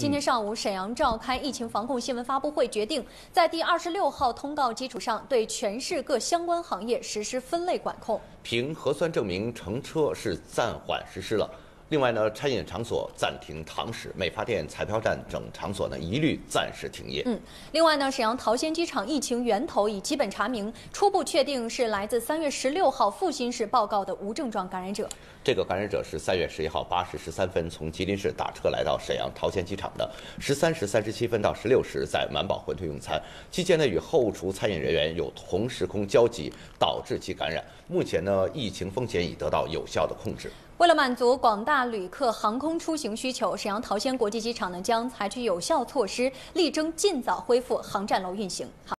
今天上午，沈阳召开疫情防控新闻发布会，决定在第二十六号通告基础上，对全市各相关行业实施分类管控。凭核酸证明乘车是暂缓实施了。另外呢，餐饮场所暂停堂食，美发店、彩票站等场所呢一律暂时停业。嗯，另外呢，沈阳桃仙机场疫情源头已基本查明，初步确定是来自三月十六号阜新市报告的无症状感染者。这个感染者是三月十一号八时十三分从吉林市打车来到沈阳桃仙机场的，十三时三十七分到十六时在满宝馄饨用餐，期间呢与后厨餐饮人员有同时空交集，导致其感染。目前呢，疫情风险已得到有效的控制。为了满足广大旅客航空出行需求，沈阳桃仙国际机场呢将采取有效措施，力争尽早恢复航站楼运行。好。